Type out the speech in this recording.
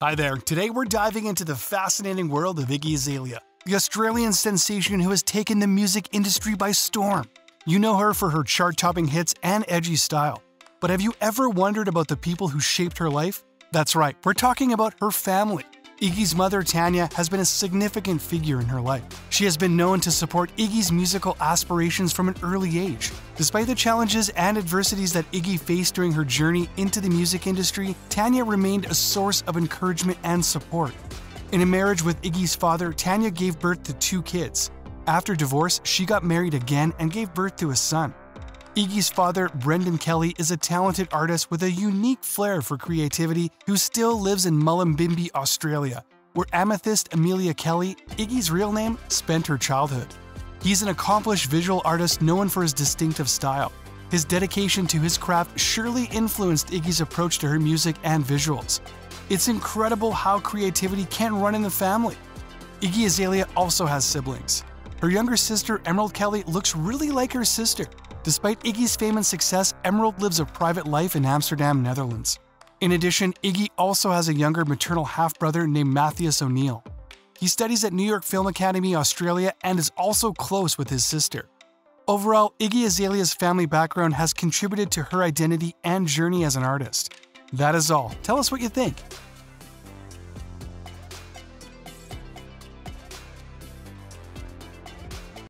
Hi there. Today we're diving into the fascinating world of Iggy Azalea, the Australian sensation who has taken the music industry by storm. You know her for her chart topping hits and edgy style. But have you ever wondered about the people who shaped her life? That's right, we're talking about her family. Iggy's mother, Tanya, has been a significant figure in her life. She has been known to support Iggy's musical aspirations from an early age. Despite the challenges and adversities that Iggy faced during her journey into the music industry, Tanya remained a source of encouragement and support. In a marriage with Iggy's father, Tanya gave birth to two kids. After divorce, she got married again and gave birth to a son. Iggy's father, Brendan Kelly, is a talented artist with a unique flair for creativity who still lives in Mullumbimby, Australia, where Amethyst Amelia Kelly, Iggy's real name, spent her childhood. He's an accomplished visual artist known for his distinctive style. His dedication to his craft surely influenced Iggy's approach to her music and visuals. It's incredible how creativity can run in the family. Iggy Azalea also has siblings. Her younger sister, Emerald Kelly, looks really like her sister. Despite Iggy's fame and success, Emerald lives a private life in Amsterdam, Netherlands. In addition, Iggy also has a younger maternal half brother named Matthias O'Neill. He studies at New York Film Academy, Australia, and is also close with his sister. Overall, Iggy Azalea's family background has contributed to her identity and journey as an artist. That is all. Tell us what you think.